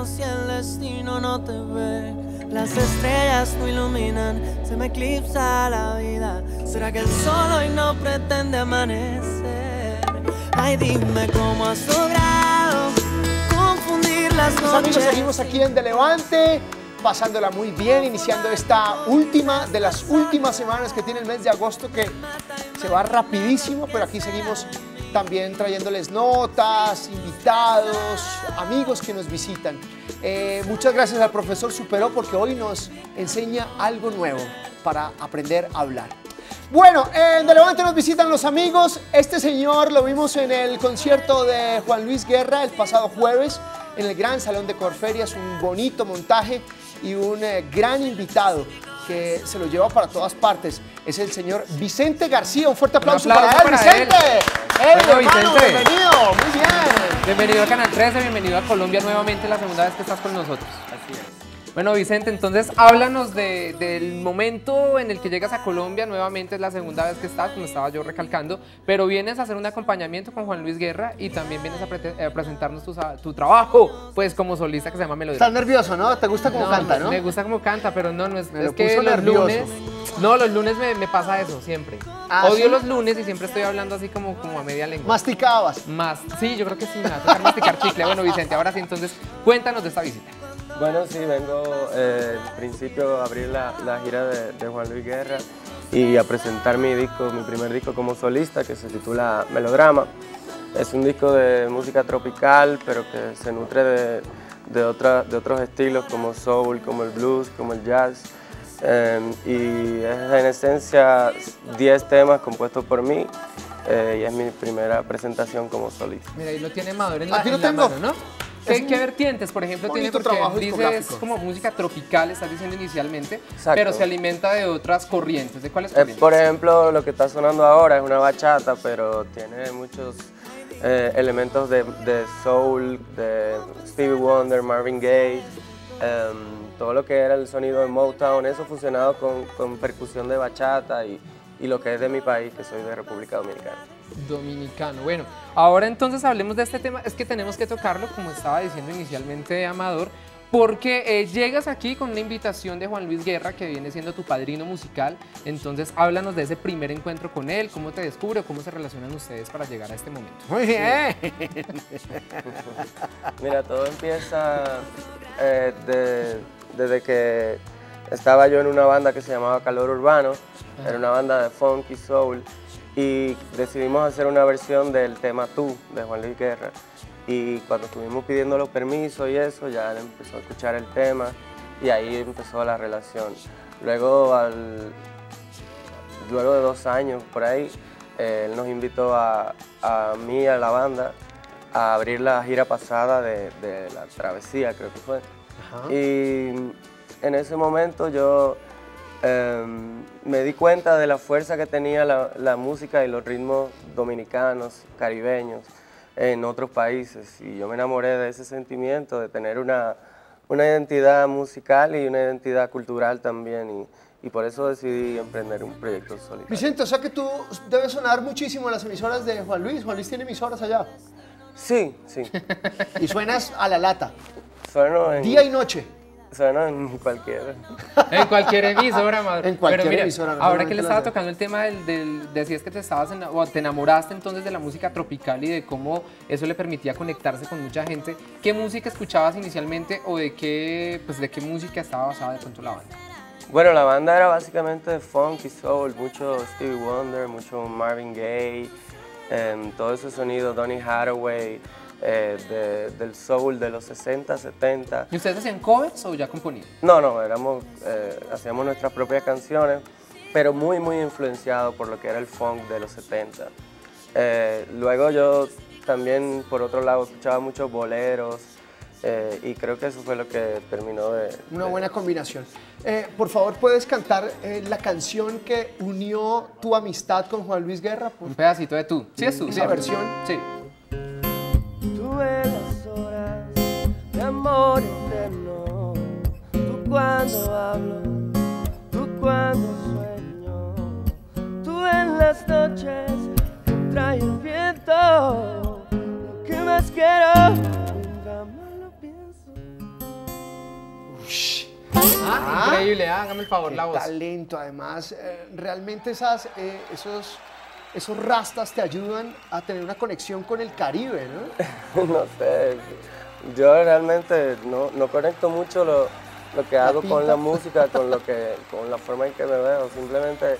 camino si el destino no te ve? Las estrellas no iluminan, se me eclipsa la vida. ¿Será que el sol hoy no pretende amanecer? Ay, dime cómo has logrado confundir las noches. amigos, seguimos aquí en De Levante, pasándola muy bien, iniciando esta última de las últimas semanas que tiene el mes de agosto, que se va rapidísimo, pero aquí seguimos también trayéndoles notas, invitados, amigos que nos visitan. Eh, muchas gracias al profesor Superó porque hoy nos enseña algo nuevo para aprender a hablar. Bueno, en De Levante nos visitan los amigos. Este señor lo vimos en el concierto de Juan Luis Guerra el pasado jueves en el Gran Salón de Corferias. Un bonito montaje y un eh, gran invitado que se lo lleva para todas partes. Es el señor Vicente García. Un fuerte aplauso, aplauso para él, para. Vicente. Bueno, hermano, Vicente. bienvenido. Muy bien. Bienvenido a Canal 13, bienvenido a Colombia nuevamente, la segunda vez que estás con nosotros. Así es. Bueno, Vicente, entonces háblanos de- del momento en el que llegas a Colombia, nuevamente es la segunda vez que estás, como estaba yo recalcando, pero vienes a hacer un acompañamiento con Juan Luis Guerra y también vienes a, presentarnos tu, tu trabajo, pues como solista que se llama Melodía. Estás nervioso, ¿no? ¿Te gusta cómo canta, no? Me gusta cómo canta, pero no, no es, Me es que los nervioso. lunes. No, los lunes me, me pasa eso, siempre. ¿Ah, Odio sí? los lunes y siempre estoy hablando así como, como a media lengua. Masticabas. Más, sí, yo creo que sí, me va a tocar masticar chicle. Bueno, Vicente, ahora sí, entonces, cuéntanos de esta visita. Bueno, sí, vengo eh, en principio a abrir la, la gira de, de Juan Luis Guerra y a presentar mi disco, mi primer disco como solista que se titula Melodrama. Es un disco de música tropical, pero que se nutre de, de, otra- de otros estilos como soul, como el blues, como el jazz. Eh, y es en esencia 10 temas compuestos por mí eh, y es mi primera presentación como solista. Mira, ahí lo tiene Amador en la, Aquí lo en la tengo. mano, ¿no? ¿Qué, qué vertientes, por ejemplo, tiene? Porque dices discográfico. como música tropical, estás diciendo inicialmente, Exacto. pero se alimenta de otras corrientes. ¿De cuáles Eh, corrientes? por ejemplo, lo que está sonando ahora es una bachata, pero tiene muchos eh, elementos de, de soul, de Stevie Wonder, Marvin Gaye, em, todo lo que era el sonido de Motown, eso fusionado con, con percusión de bachata y, y lo que es de mi país, que soy de República Dominicana. Dominicano. Bueno, ahora entonces hablemos de este tema. Es que tenemos que tocarlo, como estaba diciendo inicialmente Amador, porque eh, llegas aquí con una invitación de Juan Luis Guerra, que viene siendo tu padrino musical. Entonces, háblanos de ese primer encuentro con él, cómo te descubre, cómo se relacionan ustedes para llegar a este momento. Muy bien. Mira, todo empieza eh, de- desde que estaba yo en una banda que se llamaba Calor Urbano, era una banda de funk y soul, y decidimos hacer una versión del tema Tú de Juan Luis Guerra. Y cuando estuvimos pidiendo los permisos y eso, ya él empezó a escuchar el tema y ahí empezó la relación. Luego, al, luego de dos años por ahí, eh, él nos invitó a, a mí, a la banda, a abrir la gira pasada de, de la travesía, creo que fue. Y en ese momento yo em, me di cuenta de la fuerza que tenía la, la música y los ritmos dominicanos, caribeños, en otros países. Y yo me enamoré de ese sentimiento, de tener una, una identidad musical y una identidad cultural también. Y, y por eso decidí emprender un proyecto solitario. Vicente, o sea que tú debes sonar muchísimo en las emisoras de Juan Luis. Juan Luis tiene emisoras allá. Sí, sí. Y suenas a la lata, Sueno en, día y noche. Sueno en cualquiera. En cualquier emisora, Amador. En cualquier Pero mira, emisora, no Ahora que le estaba tocando el tema del, del decías que te estabas ena- o te enamoraste entonces de la música tropical y de cómo eso le permitía conectarse con mucha gente. ¿Qué música escuchabas inicialmente o de qué, pues de qué música estaba basada de pronto la banda? Bueno, la banda era básicamente de funk y soul, mucho Stevie Wonder, mucho Marvin Gaye, em, todo ese sonido, Donny Hathaway, eh, de- del soul de los 60, 70. ¿Y ustedes hacían covers o ya componían? No, no, éramos, eh, hacíamos nuestras propias canciones, pero muy, muy influenciado por lo que era el funk de los 70. Eh, luego yo también, por otro lado, escuchaba muchos boleros eh, y creo que eso fue lo que terminó de... Una de- buena combinación. Eh, por favor, ¿puedes cantar eh, la canción que unió tu amistad con Juan Luis Guerra? Por Un pedacito de tú. ¿Sí es tú? Esa ¿cierto? versión. Sí. Cuando hablo, tú cuando sueño, tú en las noches que trae el viento, lo que más quiero, nunca más lo pienso, Ah, increíble, ah, hágame el favor, Qué la voz. talento, además, eh, realmente esas, eh, esos, esos rastas te ayudan a tener una conexión con el Caribe, ¿no? no sé, yo realmente no, no conecto mucho lo, lo que hago con la música, con, lo que, con la forma en que me veo, simplemente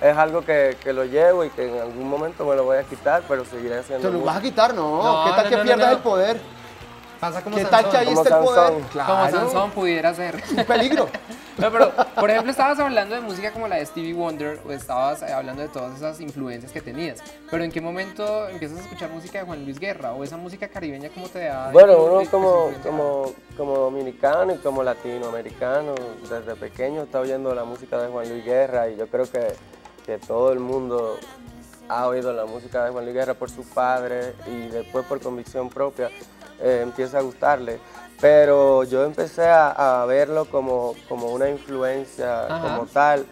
es algo que, que lo llevo y que en algún momento me lo voy a quitar, pero seguiré haciendo ¿Te lo música. vas a quitar? No, No, ¿qué tal no, que no, no, pierdas no. el poder? Pasa como ¿Qué Sansón. tal que ahí Como está el poder? Sansón. Como Sansón pudiera ser. Un peligro. No, pero, por ejemplo, estabas hablando de música como la de Stevie Wonder o estabas eh, hablando de todas esas influencias que tenías. Pero ¿en qué momento empiezas a escuchar música de Juan Luis Guerra o esa música caribeña cómo te da? Bueno, uno como, como, como dominicano y como latinoamericano, desde pequeño está oyendo la música de Juan Luis Guerra y yo creo que, que todo el mundo ha oído la música de Juan Luis Guerra por su padre y después por convicción propia eh, empieza a gustarle. Pero yo empecé a, a verlo como, como una influencia Ajá. como tal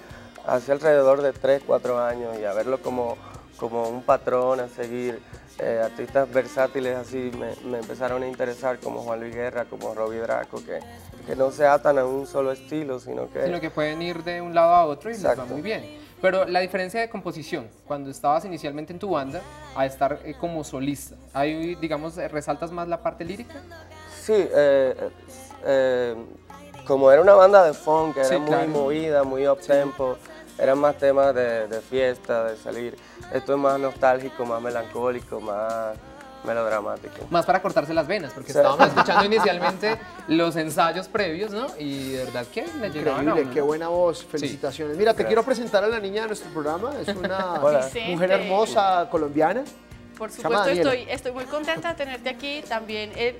hace alrededor de 3, 4 años y a verlo como, como un patrón a seguir. Eh, artistas versátiles así me, me empezaron a interesar como Juan Luis Guerra, como Robbie Draco, que, que no se atan a un solo estilo, sino que... Sino que pueden ir de un lado a otro y les va muy bien. Pero la diferencia de composición, cuando estabas inicialmente en tu banda, a estar eh, como solista, ahí, digamos, eh, resaltas más la parte lírica. Sí, eh, eh, como era una banda de funk, era Sí, muy claro. movida, muy up tempo, eran más temas de, de fiesta, de salir. Esto es más nostálgico, más melancólico, más melodramático. Más para cortarse las venas, porque Sí. estábamos escuchando inicialmente los ensayos previos, ¿no? Y de verdad que le llegaban a Increíble, qué buena voz, felicitaciones. Mira, te quiero presentar a la niña de nuestro programa, es una mujer hermosa colombiana. Por supuesto, estoy muy contenta de tenerte aquí. También eh,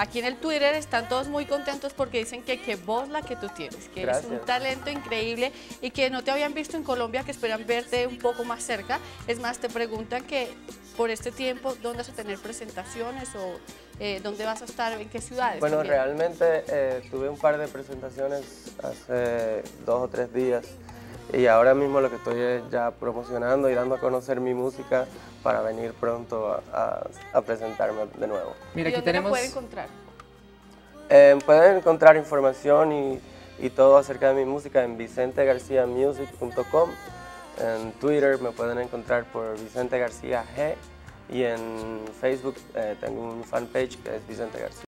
aquí en el Twitter están todos muy contentos porque dicen que qué voz la que tú tienes, que eres un Gracias. talento increíble y que no te habían visto en Colombia, que esperan verte un poco más cerca. Es más, te preguntan que por este tiempo, ¿dónde vas a tener presentaciones o eh, dónde vas a estar, en qué ciudades? Bueno, también? realmente eh, tuve un par de presentaciones hace dos o tres días y ahora mismo lo que estoy es ya promocionando y dando a conocer mi música para venir pronto a, a- a presentarme de nuevo. Mira, ¿Y aquí dónde tenemos... pueden encontrar? Eh, pueden encontrar información y, y todo acerca de mi música en vicentegarciamusic.com. En Twitter me pueden encontrar por Vicente García G y en Facebook eh, tengo un fanpage que es Vicente García.